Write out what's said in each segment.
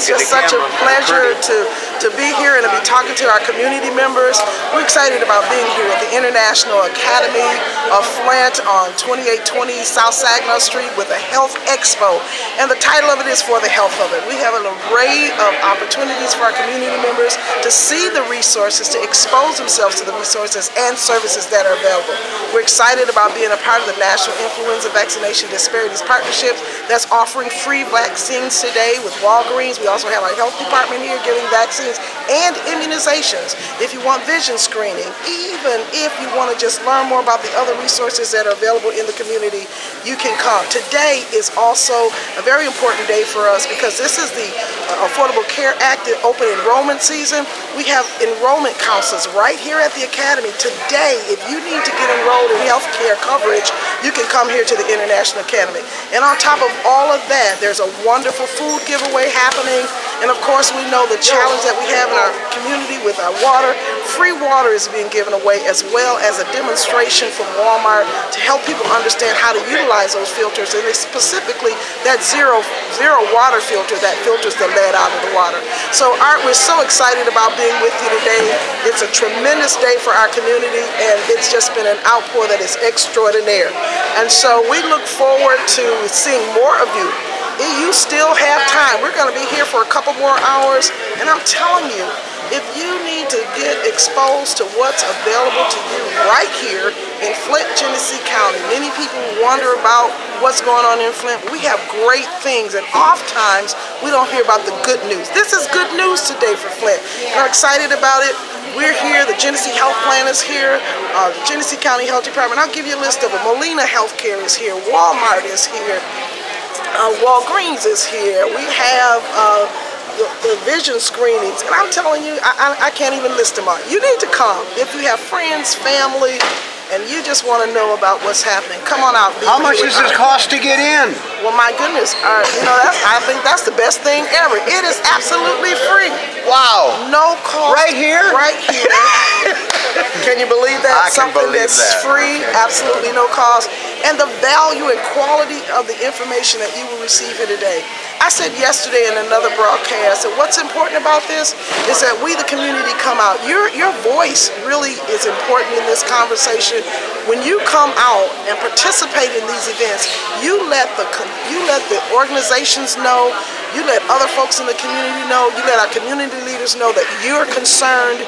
It's just such a pleasure to, to be here and to be talking to our community members. We're excited about being here at the International Academy of Flint on 2820 South Saginaw Street with a health expo. And the title of it is For the Health of It. We have an array of opportunities for our community members to see the resources, to expose themselves to the resources and services that are available. We're excited about being a part of the National Influenza Vaccination Disparities Partnership that's offering free vaccines today with Walgreens. We also have our health department here giving vaccines and immunizations. If you want vision screening, even if you want to just learn more about the other resources that are available in the community, you can come. Today is also a very important day for us because this is the uh, Affordable Care Act open enrollment season. We have enrollment counselors right here at the Academy. Today, if you need to get enrolled in health care coverage, you can come here to the International Academy. And on top of all of that, there's a wonderful food giveaway happening. And of course, we know the challenge that we have in our community with our water. Free water is being given away as well as a demonstration from Walmart to help people understand how to utilize those filters and specifically that zero, zero water filter that filters the lead out of the water. So Art, we're so excited about being with you today. It's a tremendous day for our community and it's just been an outpour that is extraordinary. And so we look forward to seeing more of you you still have time. We're going to be here for a couple more hours, and I'm telling you, if you need to get exposed to what's available to you right here in Flint, Genesee County, many people wonder about what's going on in Flint. We have great things, and oftentimes we don't hear about the good news. This is good news today for Flint. We're excited about it. We're here, the Genesee Health Plan is here, uh, the Genesee County Health Department. I'll give you a list of them. Molina Healthcare is here, Walmart is here, uh, Walgreens is here. We have uh, the, the, vision screenings. And I'm telling you, I, I, I, can't even list them all. You need to come. If you have friends, family, and you just want to know about what's happening, come on out. How much does this cost to get in? Well, my goodness, uh, you know, that's, I think that's the best thing ever. It is absolutely free. Wow. No cost. Right here? Right here. can you believe that? I Something believe that's that. free, okay. absolutely no cost. And the value and quality of the information that you will receive here today. I said yesterday in another broadcast that what's important about this is that we, the community, come out. Your, your voice really is important in this conversation. When you come out and participate in these events, you let the, you let the organizations know, you let other folks in the community know, you let our community leaders know that you're concerned,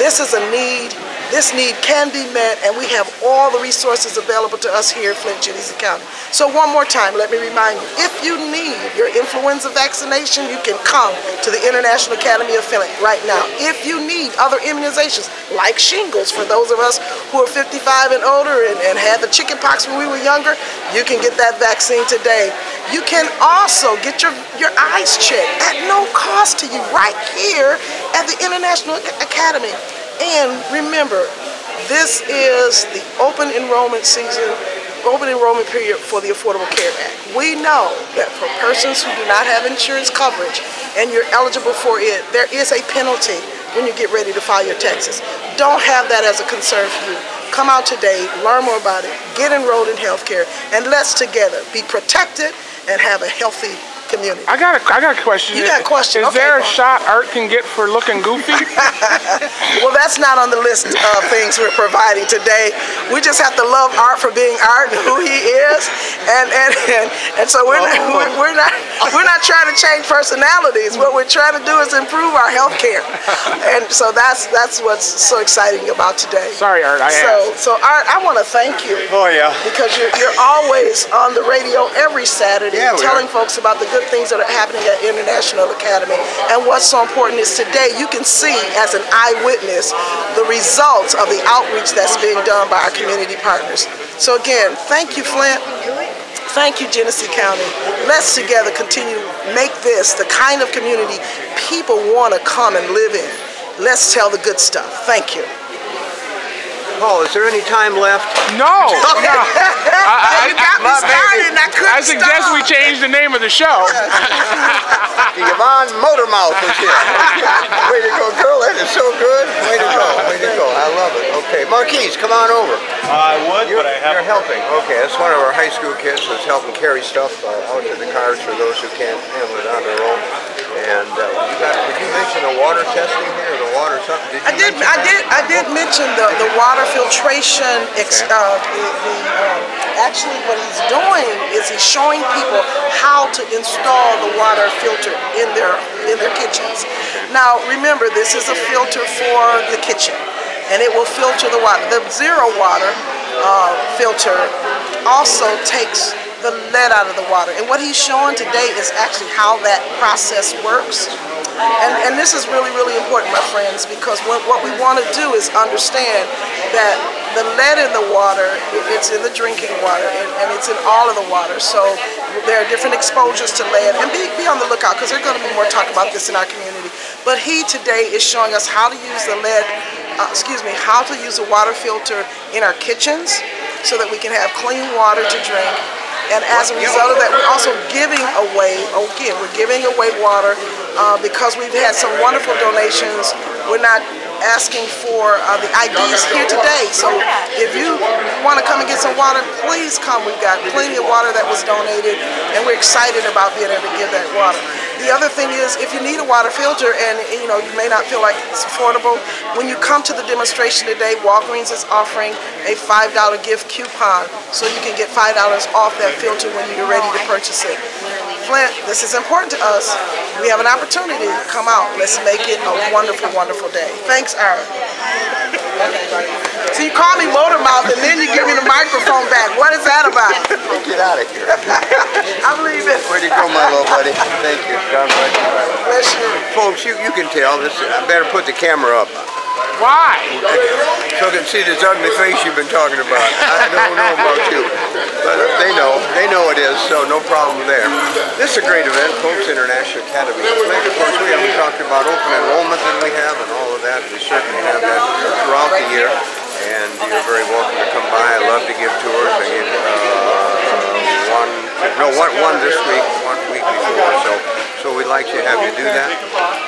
this is a need, this need can be met, and we have all the resources available to us here in Flint, Genesee County. So one more time, let me remind you, if you need your influenza vaccination, you can come to the International Academy of Flint right now. If you need other immunizations, like shingles, for those of us who are 55 and older and, and had the chicken pox when we were younger, you can get that vaccine today. You can also get your, your eyes checked at no cost to you right here at the International Academy. And remember, this is the open enrollment season, open enrollment period for the Affordable Care Act. We know that for persons who do not have insurance coverage and you're eligible for it, there is a penalty when you get ready to file your taxes. Don't have that as a concern for you. Come out today, learn more about it, get enrolled in healthcare, and let's together be protected and have a healthy community. I got a, I got a question. You got a question. Is okay, there a shot Art can get for looking goofy? well, that's not on the list of things we're providing today. We just have to love Art for being Art and who he is, and and and, and so we're not, oh. we're, we're not we're not trying to change personalities. What we're trying to do is improve our health care, and so that's that's what's so exciting about today. Sorry, Art. I so asked. so Art, I want to thank you. Oh yeah. Because you're, you're always on the radio every Saturday Yeah, telling are. folks about the good things that are happening at International Academy. And what's so important is today you can see as an eyewitness the results of the outreach that's being done by our community partners. So again, thank you, Flint. Thank you, Genesee County. Let's together continue to make this the kind of community people want to come and live in. Let's tell the good stuff. Thank you. Paul, is there any time left? No. no. I, You got me my started and I couldn't I suggest stop. we change the name of the show. Yvonne Motormouth is here. Way to go, girl. That is so good. Way to go. Way to go. I love it. Okay, Marquise, come on over. I would, You're, but I have you're helping. Okay, that's one of our high school kids that's helping carry stuff uh, out to the cars for those who can't handle it on their own. And uh, you got, did you mention the water testing here, or the water something? Did you I did. mention I that? did. I did mention the, the water filtration. Ex, Okay. uh, the, the, um, actually, what he's doing is he's showing people how to install the water filter in their in their kitchens. Now, remember, this is a filter for the kitchen, and it will filter the water. The zero water uh, filter also takes the lead out of the water. And what he's showing today is actually how that process works. And, and this is really, really important, my friends, because what, what we want to do is understand that the lead in the water, it's in the drinking water, and, and it's in all of the water. So there are different exposures to lead, and be, be on the lookout, because there's going to be more talk about this in our community. But he today is showing us how to use the lead, uh, excuse me, how to use a water filter in our kitchens so that we can have clean water to drink and as a result of that, we're also giving away, again, we're giving away water uh, because we've had some wonderful donations. We're not asking for uh, the IDs here today. So if you want to come and get some water, please come. We've got plenty of water that was donated, and we're excited about being able to give that water. The other thing is, if you need a water filter and you know you may not feel like it's affordable, when you come to the demonstration today, Walgreens is offering a $5 gift coupon so you can get $5 off that filter when you're ready to purchase it. Flint, this is important to us. We have an opportunity to come out. Let's make it a wonderful, wonderful day. Thanks, Aaron. So you call me motor mouth and then you give me the microphone back. What is that about? Get out of here. I believe it. Way you go, my little buddy. Thank you. God bless you. Bless you. Folks, you, you can tell this. I better put the camera up Why? so I can see this ugly face you've been talking about. I don't know about you, but uh, they know. They know it is, so no problem there. This is a great event, folks. International Academy of course, we haven't talked about open enrollment that we have and all of that. We certainly have that throughout the year, and you're very welcome to come by. I love to give tours. I gave uh, one, no, one, one this week, one week before. So, so we'd like to have you do that.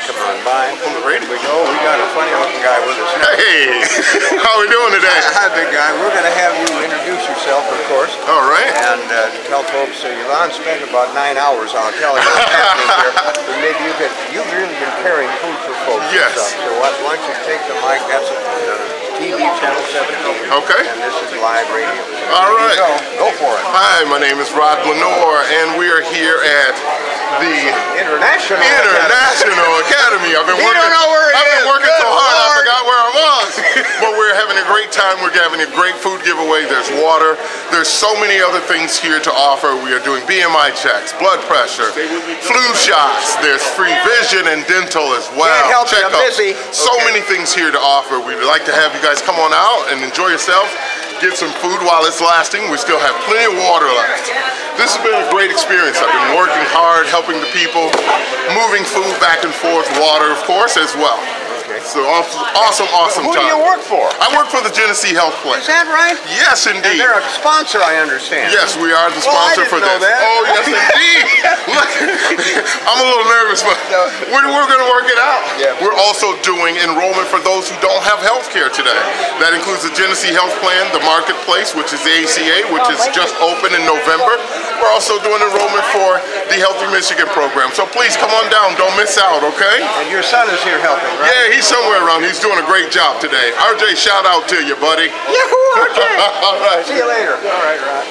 Come on by. We go. We got a funny looking guy with us now. Hey, how are we doing today? Hi, big guy. We're going to have you introduce yourself, of course, All right. and uh, tell folks. Uh, Yvonne spent about nine hours on telling us what's happening here. But maybe you could. You've really been carrying food for folks. Yes. And stuff. So why, why don't you take the mic? That's a, uh, TV channel 17. Okay. And this is live radio. So All here you right. Go. Go for it. Hi, my name is Rod Lenore, and we are here at the International. International Academy. I've been You working. don't know where it I've been is. working so hard, I forgot where I was. but we're having a great time. We're having a great food giveaway. There's water. There's so many other things here to offer. We are doing BMI checks, blood pressure, flu shots. There's free vision and dental as well. Can't help it, I'm Checkups. busy. So Okay. many things here to offer. We'd like to have you guys come on out and enjoy yourself. Get some food while it's lasting. We still have plenty of water left. This has been a great experience. I've been working hard, helping the people, moving food back and forth, water, of course, as well. So awesome, awesome, awesome Who do you work for? I work for the Genesee Health Plan. Is that right? Yes, And indeed. they're a sponsor, I understand. Yes, we are the Well, sponsor didn't for this. that. Oh, yes, indeed. Look, I'm a little nervous, but we're, we're going to work it out. Yeah. We're also doing enrollment for those who don't have health care today. That includes the Genesee Health Plan, the Marketplace, which is the ACA, which is just open in November. We're also doing enrollment for the Healthy Michigan program. So please come on down. Don't miss out, okay? And your son is here helping, right? Yeah, he's somewhere around. He's doing a great job today. RJ, shout out to you, buddy. Yahoo! Okay. All right. See you later. All right, Rod.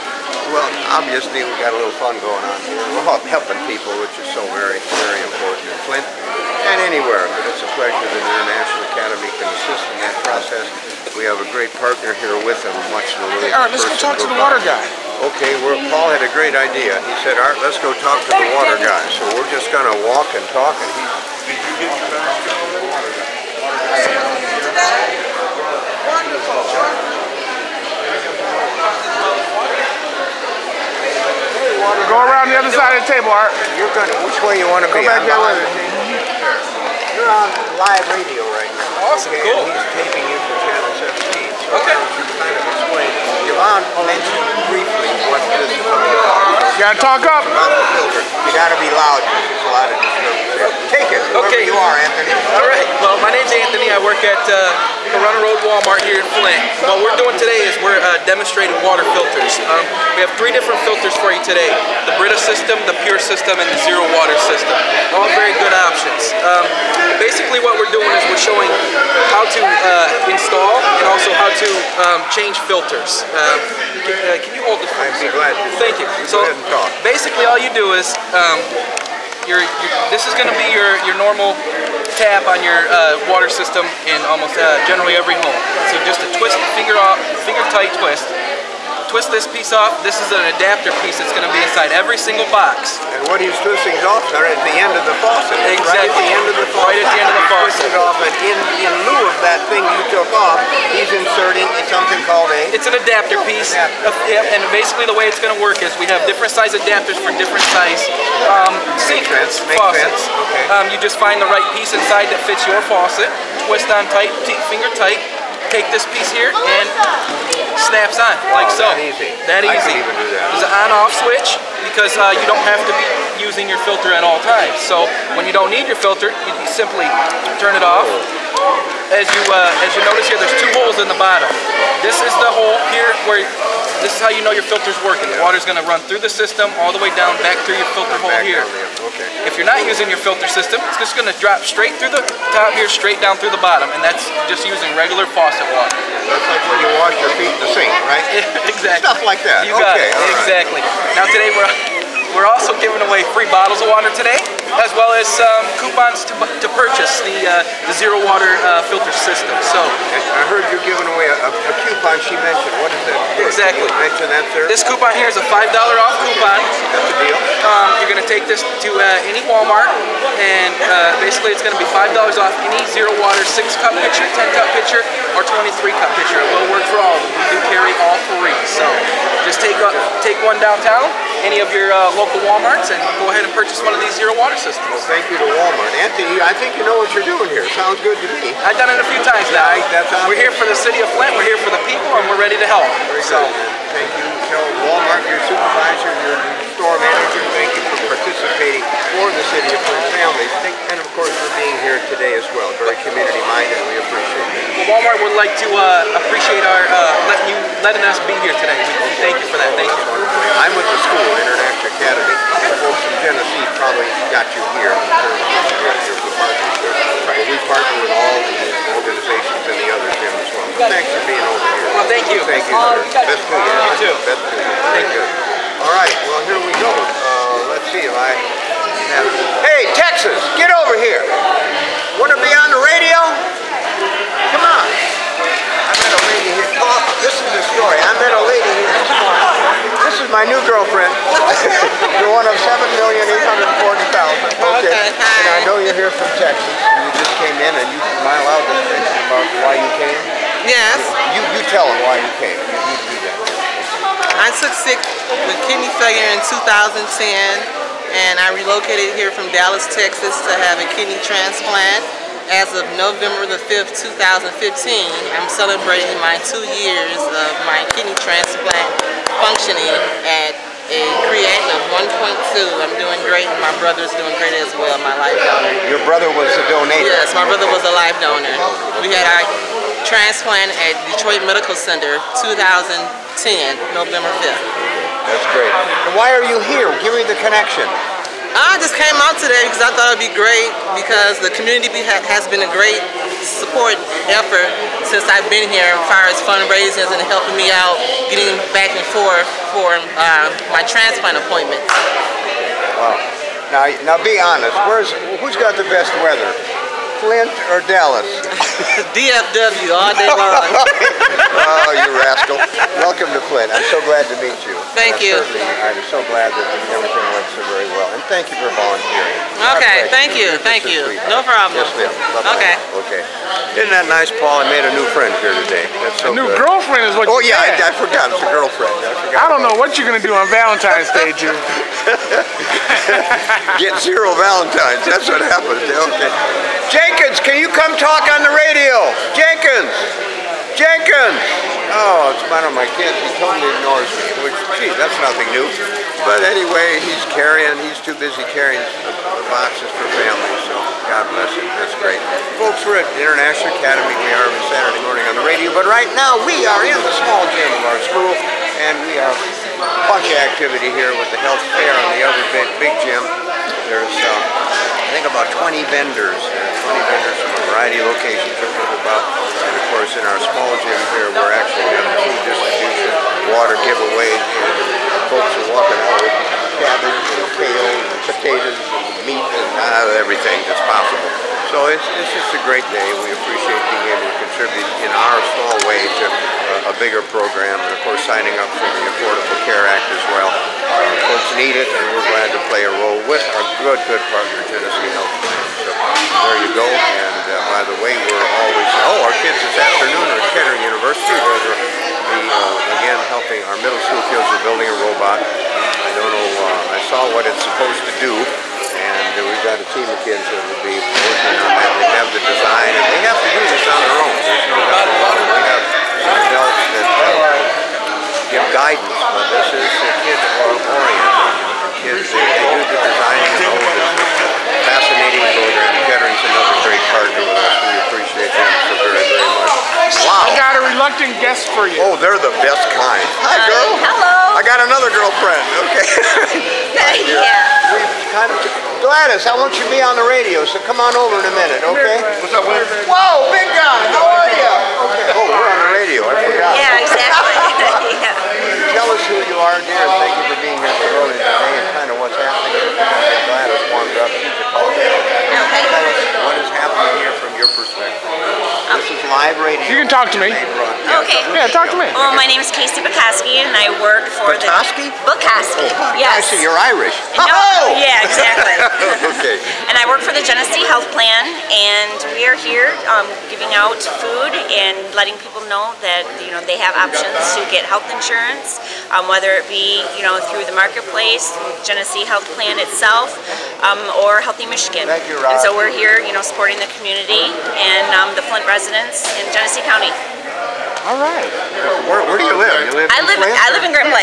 Well, obviously we got a little fun going on here. We're helping people, which is so very, very important in Flint and anywhere. But it's a pleasure that the International Academy can assist in that process. We have a great partner here with them, much to the Hey, Art, let's go talk to the water guy. Okay, well, Paul had a great idea. He said, Art, let's go talk to the water guy. So we're just going to walk and talk, and he's Go around the other side of the table, Art. You're gonna, which way you want to Go be? back I'm that way. behind the table. You're on live radio right now. Awesome, okay, cool. And he's taping you for Channel 17. Okay. don't you briefly what this is about. You gotta talk up. You gotta be loud because there's a lot of disturbance. Take it. Okay. you are, Anthony. All right. Well, my name's Anthony. I work at uh, Corunna Road Walmart here in Flint. What we're doing today is we're uh, demonstrating water filters. Um, we have three different filters for you today: the Brita system, the PUR system, and the Zero Water system. All very good options. Um, basically, what we're doing is we're showing how to uh, install and also how to um, change filters. Um, can, uh, can you hold this? I'd be glad to. Thank you. So go ahead and talk. basically, all you do is um, your, your, this is going to be your, your normal tap on your uh, water system in almost uh, generally every home. So just a twist, finger off, finger tight twist. Twist this piece off. This is an adapter piece that's going to be inside every single box. And what he's twisting off are at the end of the faucet. Right at Exactly. the end of the faucet. Right at the end of the faucet. it off, and in, in lieu of that thing you took off, he's inserting something called a. It's an adapter piece. Adapter. Yeah, and basically the way it's going to work is we have different size adapters for different size um, sink sense, faucets. okay. Um, you just find the right piece inside that fits your faucet, twist on tight, finger tight, take this piece here and snaps on like so. That easy. That I easy. could even do that. There's an on-off switch because uh, you don't have to be using your filter at all times. So when you don't need your filter, you, you simply turn it off. As you uh, as you notice here, there's two holes in the bottom. This is the hole here where this is how you know your filter's working. The water's going to run through the system all the way down back through your filter hole here. Okay. If you're not using your filter system, it's just going to drop straight through the top here, straight down through the bottom, and that's just using regular faucet water. That's like when you wash your feet in the sink, right? exactly. Stuff like that. You got Okay, it. right. Exactly. Now today we're we're also giving away free bottles of water today, as well as some coupons to, to purchase the uh, the zero water uh, filter system. So I heard you're giving away a, a, coupon she mentioned. What is that? for? Exactly. Can you mention that, sir? this coupon here is a five dollar off coupon. That's a deal. Um, you're going to take this to uh, any Walmart, and uh, basically it's going to be five dollars off any zero water six cup pitcher, ten cup pitcher, or 23 cup pitcher. It will work for all of them. We do carry all three. So just take a, take one downtown, any of your uh, local WalMarts, and go ahead and purchase one of these zero water systems. Well, thank you to Walmart. Anthony, I think you know what you're doing here. Sounds good to me. I've done it a few times now. Awesome. We're here for the city of Flint. We're here for the people, and we're ready to help. Very So. good. Thank you, tell Walmart, your supervisor, your store manager, thank you participating for the City of Flint families. And of course for being here today as well. Very community minded. We appreciate that. Well, Walmart would like to uh, appreciate our uh, letting you letting us be here today. We thank you for that. Thank you. I'm with the school, International Academy. The folks from Genesee probably got you here in terms of your, your partnership. But we partner with all the organizations and the others here as well. Thanks for being over here. Well, thank you. Thank you, sir. Best to you. You too. Best to you. Thank you. All right, well, here we go. Let's see if I have... Hey, Texas, get over here. Want to be on the radio? Come on. I met a lady here. Oh, this is the story. I met a lady here this morning. This is my new girlfriend. you're one of 7,840,000. Okay. Okay. And I know you're here from Texas. You just came in and you, am I allowed to mention about why you came? Yes, You, you tell them why you came. You, you do that. I took sick with kidney failure in 2010 and I relocated here from Dallas, Texas to have a kidney transplant. As of November the 5th, 2015, I'm celebrating my two years of my kidney transplant functioning at a creatinine of 1.2. I'm doing great and my brother's doing great as well, my life donor. Your brother was a donator. Yes, my brother was a life donor. We had our transplant at Detroit Medical Center 2010, November 5th. That's great. And why are you here? Give me the connection. I just came out today because I thought it'd be great because the community be- ha- has been a great support effort since I've been here as far as fundraisers and helping me out getting back and forth for uh, my transplant appointments. Wow. Now, now be honest. Where's who's got the best weather? Flint or Dallas? DFW all day long. oh, you rascal. Welcome to Flint. I'm so glad to meet you. Thank I'm you. certainly- I'm so glad that everything went so very well. And thank you for volunteering. Okay, thank you, thank you. sweetheart. No problem. Yes, ma'am. Bye-bye. Okay. Okay. Isn't that nice, Paul? I made a new friend here today. That's so A new good. girlfriend is what Oh, you yeah, said. I, I forgot. It's a girlfriend. I. I don't know what you're gonna do on Valentine's Day, Jim. Get zero Valentines. That's what happens. Okay. Jenkins, can you come talk on the radio? Jenkins. Jenkins! Oh, it's one of my kids. He totally ignores me, which, gee, that's nothing new. But anyway, he's carrying, he's too busy carrying the, boxes for family, so God bless him. That's great. Folks, we're at International Academy. We are every Saturday morning on the radio, but right now we are in the small gym of our school, and we are a bunch of activity here with the health fair on the other big, big gym. There's, uh, I think, about 20 vendors. 20 vendors from a variety of locations people about. And of course, in our small gym here, we're actually having food distribution, water giveaway, and folks are walking out with cabbage and kale and potatoes and meat and uh, everything that's possible. So it's, it's just a great day. We appreciate being able to contribute in our small way to a, a bigger program, and of course signing up for the Affordable Care Act as well. Uh, folks need it, and we're glad to play a role with our good, good partner, Genesee Health Plan. So there you go. And uh, by the way, we're always, oh, our kids this afternoon are at Kettering University, where they're the, uh, again helping our middle school kids are building a robot. I don't know, uh, I saw what it's supposed to do, and uh, we've got a team of kids that will be working on that. They have the design, and they have to do this on their own. There's no doubt about it. We have adults that uh, give guidance, but this is uh, kid oriented. Kids, they, they do the designing and all of this fascinating program. Kettering's another great partner with us. We appreciate them so very, very much. Wow. I got a reluctant guest for you. Oh, they're the best kind. Hi, girl. Hello. I got another girlfriend. Okay. Hi, dear. Yeah. We kind of Gladys, I want you to be on the radio, so come on over in a minute, okay? What's up, Wayne? Whoa, big guy, how are you? Okay. Oh, we're on the radio. I forgot. Yeah, exactly. yeah. Tell us who you are, dear, and thank you for being here so early today and kind of what's happening. We're going to get Gladys warmed up. She's a caller. Okay. Tell us what is happening here from your perspective. This is live radio. You can talk to me. They brought- yeah, Okay. Yeah, talk to me. Well, my name is Casey Bukoski, and I work for Bukoski? the Bukoski. I Yes. see you're Irish. No, Oh! yeah, exactly. okay. And I work for the Genesee Health Plan, and we are here um, giving out food and letting people know that you know they have options to get health insurance, um, whether it be you know through the marketplace, Genesee Health Plan itself, um, or Healthy Michigan. Thank you, And so we're here, you know, supporting the community and um, the Flint residents in Genesee County. All right. Where, where do you live? You live I live Flint? I live in Grand. Oh,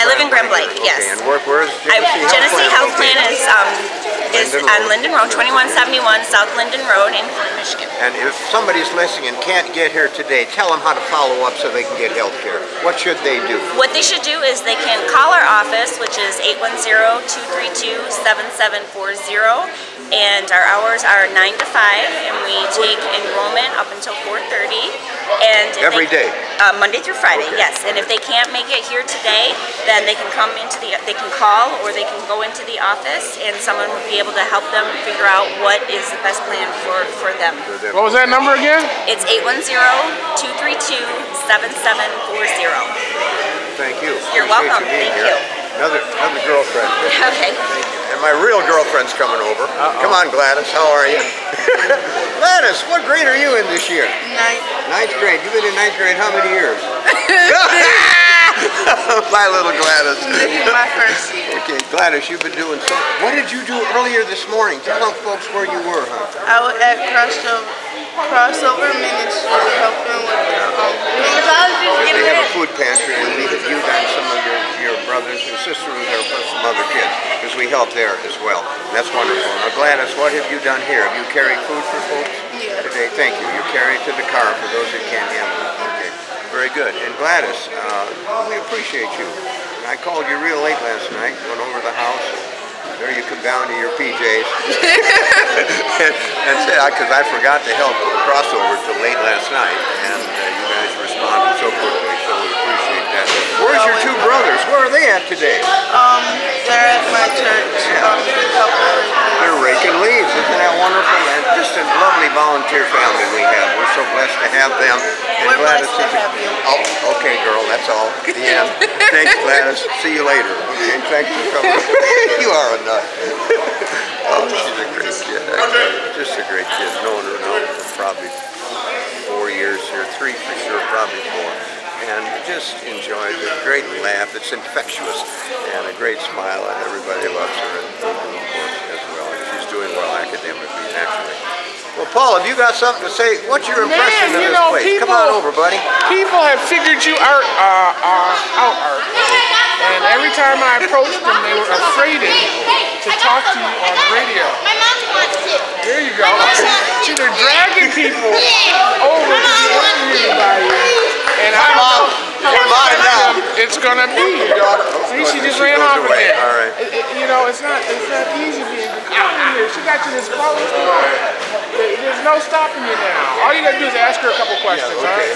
I live in Grand. Okay, Yes. and where, where is I, Genesee, Genesee Health Plan located? is um, is Linden on Linden Road, 2171 South Linden Road in Flint, Michigan. And if somebody's listening and can't get here today, tell them how to follow up so they can get health care. What should they do? What they should do is they can call our office, which is 810-232-7740, and our hours are 9 to 5, and we take enrollment up until 4.30. And if Every they, day? Uh, Monday through Friday, Okay. yes. And if they can't make it here today, then they can come into the, they can call or they can go into the office, and someone will be able to help them figure out what is the best plan for, for them. What was that number again? It's 810-232-7740. Thank you. You're Appreciate welcome. being Thank here. you. Another, another girlfriend. Okay. And my real girlfriend's coming over. Come on, Gladys. How are you? Gladys, what grade are you in this year? Ninth. Ninth grade. You've been in ninth grade how many years? my little Gladys. My first year. Okay, Gladys, you've been doing so. What did you do earlier this morning? Tell them folks where you were, huh? I was at Crossover, crossover Ministry helping with the um, They have a food pantry, and we have you and some of your, your brothers and sisters there plus some other kids, because we help there as well. And that's wonderful. Now, Gladys, what have you done here? Have you carried food for folks Yes. today? Thank you. You carry it to the car for those that can't handle it. Okay, very good. And Gladys, uh, we appreciate you. And I called you real late last night, went over to the house. There you come down to your PJs. and, and because I forgot to help with the crossover till late last night, and uh, you guys responded so quickly, that. Where's your two brothers? Where are they at today? um, they're at my church, um, They're raking leaves. Isn't that wonderful? And just a lovely volunteer family we have. We're so blessed to have them. And We're Gladys blessed to is- have you. Oh, okay, girl. That's all. The end. Thanks, Gladys. See you later. Okay, thanks for coming. you are a nut. oh, she's a great kid. Just a great kid. Known her now for probably four years here, three for sure, probably four. And just enjoys it. Great laugh. It's infectious. And a great smile, and everybody loves her. And of course, as well. And she's doing well academically, actually. Well, Paul, have you got something to say? What's your impression Man, of you this know, place? Come people- on over, buddy. People have figured you out, uh, uh, out, Art. And every time I approached them, they were afraid to talk to you on the radio. My mom wants to. There you go. See, they're dragging people over to be interviewed by you. And I don't know You're now. it's gonna be. See, she just ran goes off away. again. All right. It- it- you know, it's not it's not easy being out here. She got you this close. Come on. There's no stopping you now. All you gotta do is ask her a couple questions, all right?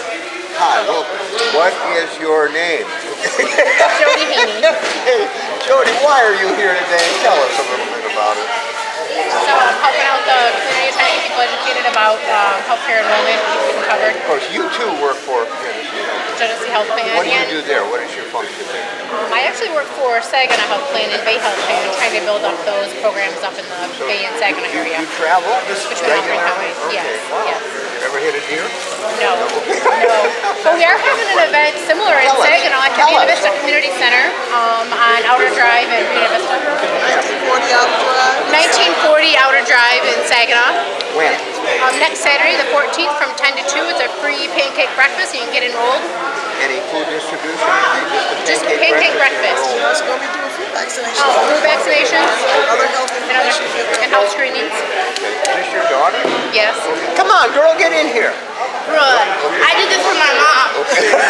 Hi, well, what is your name? Jody Haney. Hey, Jody, why are you here today? Tell us a little bit about it. So I'm helping out the community, trying to get people educated about um, healthcare enrollment, keeping covered, Of course, you too work for Genesee. Genesee Health Plan. What do you do there? What is your function there? um, I actually work for Saginaw Health Plan and Bay Health Plan, trying to build up those programs up in the Bay and Saginaw area. you travel Between regularly? counties, Okay, yes, wow. yes. You ever hit a deer? No, no. But we are having an event similar in Saginaw at Tell Buena. Vista Community Center um, on Outer Drive in Buena Vista. 1940 out drive. 1940 Outer Drive in Saginaw. When? Um, next Saturday, the 14th, from 10 to 2, it's a free pancake breakfast. You can get enrolled. Any food distribution? Just a Just pancake, pancake breakfast. Oh, Let's go be doing food vaccination. Oh, flu vaccinations Other health and other and health screenings. Is this your daughter? Yes. Come on, girl, get in here. Run. I did this for my mom. Okay.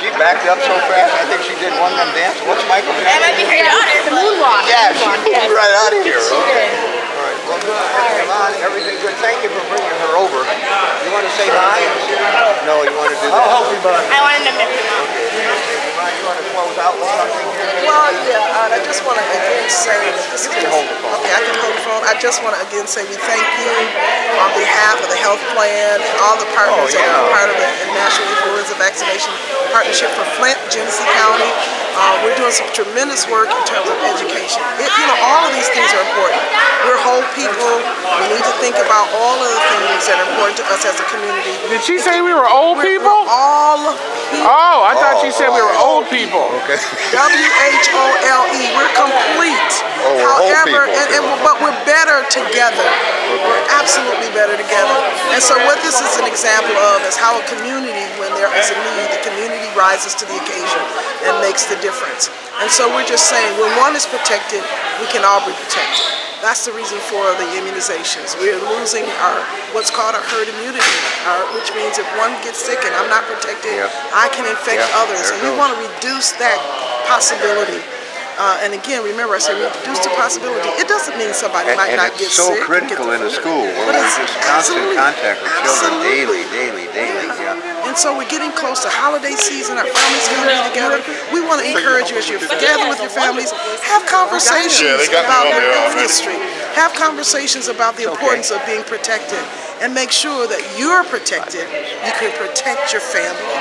She backed up so fast, I think she did one of them dances. What's Michael That might be Jackson? her daughter. The moonwalk. Yeah, she moved right out of here. She Okay. did. All right, well, good. Come on, everything good. Thank you for bringing her over. You want to say hi? No, you want to do that? I'll help you, bud. I wanted to miss her. You want to close out with something here? Well, yeah, uh, I just want to again say that this You is can hold the phone. Okay, I can hold the phone. I just want to again say we thank you on behalf of the health plan and all the partners Oh, that are part of the National Influenza Vaccination Partnership for Flint, Genesee County. Uh, we're doing some tremendous work in terms of education. It, you know, all of these things are important. We're whole people. We need to think about all of the things that are important to us as a community. Did she say we were old We're- people? We're all people. Oh, I thought she Oh, said we were oh, old people. Okay. W H O L E. We're complete. Oh, we're whole However, and, and, but we're better together. We're absolutely better together. And so, what this is an example of is how a community, when there is a need, the community rises to the occasion and makes the difference. And so, we're just saying, when one is protected, we can all be protected. That's the reason for the immunizations. We're losing our what's called a herd immunity, our, which means if one gets sick and I'm not protected, Yeah. I can infect Yeah, others. there And we want to reduce that possibility. Uh, and again, remember, I said reduce the possibility. It doesn't mean somebody And, might and not it's get so sick. and get critical in a school where we're just constant contact with children daily, daily, daily. Yeah. And so we're getting close to holiday season. Our families coming together. We want to encourage you as you're together with your families, have conversations Yeah, they got me about on your there health already. history. Have conversations about the importance of being protected, and make sure that you're protected. You can protect your family,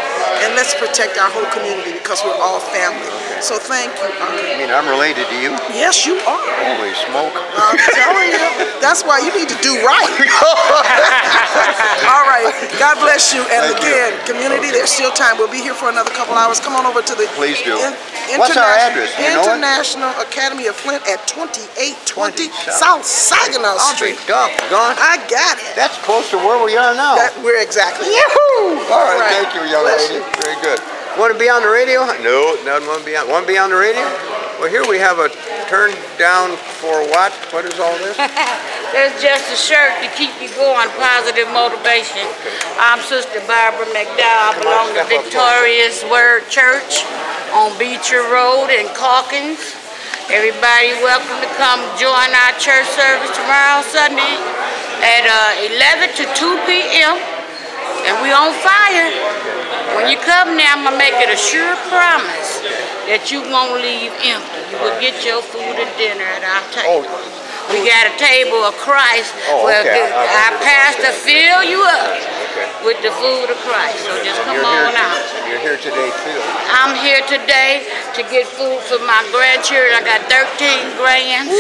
and let's protect our whole community because we're all family. So thank you. I mean, I'm related to you. Yes, you are. Holy smoke. I'm telling you, that's why you need to do right. All right. God bless you. And Thank you. again, community, there's still time. We'll be here for another couple hours. Come on over to the Please do. In- What's our address? You know? International Academy of Flint at 2820 20 South Saginaw Street. doggone. I got it. That's close to where we are now. That, we're exactly. Yahoo! All right, Right. thank you, young lady. Very good. Want to be on the radio? No, doesn't want to be on. Want to be on the radio? Well, here we have a turn down for what? What is all this? That's just a shirt to keep you going, positive motivation. I'm Sister Barbara McDowell. I Come on, belong to step up Victorious Word Church on Beecher Road in Calkins. Everybody welcome to come join our church service tomorrow Sunday at uh, 11 to 2 p.m. And we on fire. When you come there, I'm gonna make it a sure promise that you won't leave empty. You will get your food and dinner at our table. Oh. We got a table of Christ Oh, where okay. Our pastor fill you up. With the food of Christ. So just come You're on here, out. you're here today too. I'm here today to get food for my grandchildren. I got 13 grands,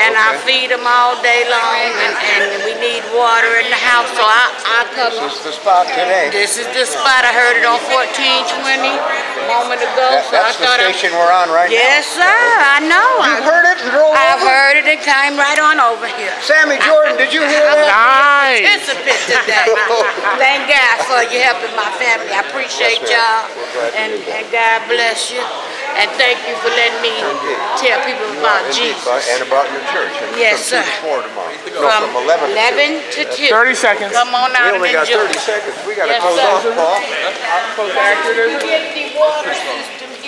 and I feed them all day long, and, and we need water in the house, so I, I come. This is the spot today. This is the spot. I heard it on 1420 a moment ago, That- so I that's the thought I- station we're on right now. Yes, sir. I know. You've heard it and drove I've over? heard it and came right on over here. Sammy Jordan, did you hear I'm that? A participant today. Thank God for you helping my family. I appreciate y'all. We're glad to And, and God bless you. And thank you for letting me tell people about Indeed, Jesus. and about your church. And Yes, from sir. to tomorrow. No, From from 11 to 2. 11 to 2. 30 seconds. Come on We out and only got 30 seconds. We got to Yes, close sir. off, Paul. Close to accurate,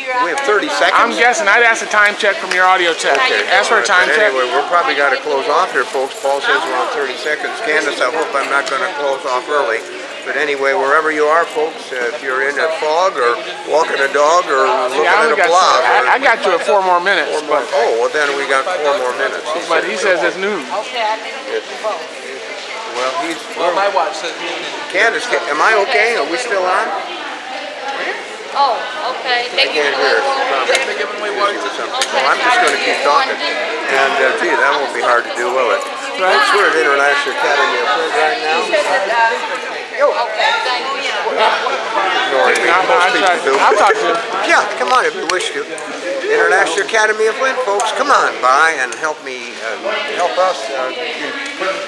is it? Get the water system here. We have 30 seconds. I'm guessing. I'd ask a time check from your audio tech. Ask for a time But check. Anyway, we're probably got to close off here, folks. Paul says we're on 30 seconds. Candace, I hope I'm not going to close off early. But anyway, wherever you are, folks, uh, if you're in a fog or walking a dog or looking Yeah, at a got blog, I, I got you at four more minutes, four more, but oh, well then we got four more minutes. but he says it's noon. Okay, I didn't vote. Well, he's. Well, my watch says noon. Candace, am I okay? Are we still on? Oh, okay. They I can't you hear. a. They're giving away water to Something. Well, I'm just going to keep talking. And uh, gee, that won't be hard to do, will it? Folks, we're at International Academy of Flint right now. Okay, thank you. Ignoring me. No, no, I people tried. do. I'll talk to you. Yeah, come on if you wish to. International Academy of Flint, folks, come on by and help me, uh, help us uh, in-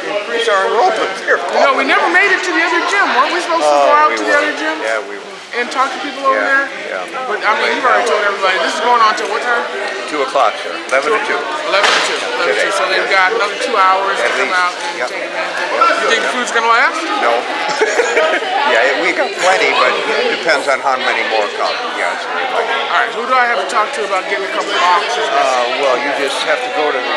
increase our enrollment here. You know, we never made it to the other gym. Weren't we supposed to go Oh, out we to the other gym Yeah, we were. And talk to people over Yeah, there? yeah. But I mean, you've already told everybody this is going on till what time? Two o'clock, sir. Eleven to two. 11 to 2. 11 to 2. So they've got another two hours At to come least. out and Yep. take advantage it. You think the food's going to last? No. yeah, we got plenty, but it depends on how many more come. Yeah, it's very likely. All right, who do I have to talk to about getting a couple of boxes? Uh, well, you just have to go to the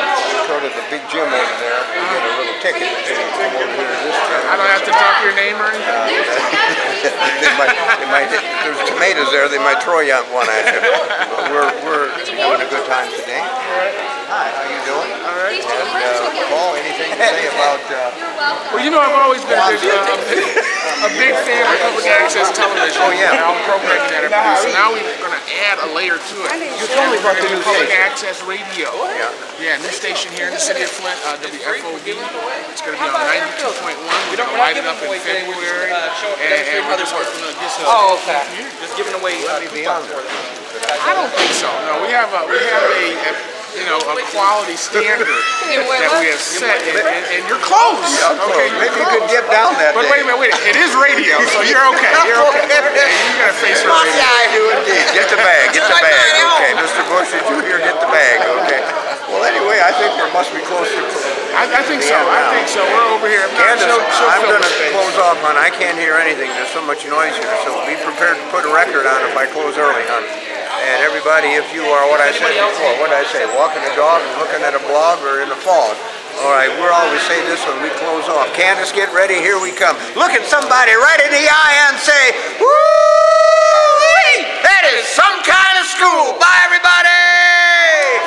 go to the big gym over there and get a little ticket to come over here to this gym. I don't have to drop your name or anything? they might, they might, there's tomatoes there, they might throw you one at you. But we're, we're having a good time today. Hi, how you doing? All right. And uh, Paul, anything to say about? Uh, Well, you know, I've always been a big, uh, a big, a big fan of public access television. Oh, yeah. And all the programming that I produce. So now we're going to add a layer to it. You told me about the new Public station. access radio. Yeah. Yeah, new station here in the city of Flint, uh, WFOV. It's going to be on 92.1. We're going to light it up in February. And, and we're just hoping to get some. Oh, okay. Just giving away uh, be on there. I don't think so. No, we have a we have a, a you know a quality standard that we have set, and, and, and you're close. Okay, you're Maybe you close. could dip down that But day. wait a minute, wait. a minute. It is radio, so you're okay. You're okay. Yeah, you got a face for radio. Yeah, I do indeed. Get the bag, get the bag. Okay, Mr. Bush, did you hear? Get the bag. Okay. Well, anyway, I think we must be close to. I, I think so. I think so. We're over here. If not, Candace, she'll, she'll I'm going to space. close off, hon. I can't hear anything. There's so much noise here. So be prepared to put a record on if I close early, hon. And everybody, if you are what I said before, what did I say, walking a dog and looking at a blog or in the fog. all right, we're always say this when we close off. Candace, get ready, here we come. Look at somebody right in the eye and say, woo! That is some kind of school. Bye, everybody!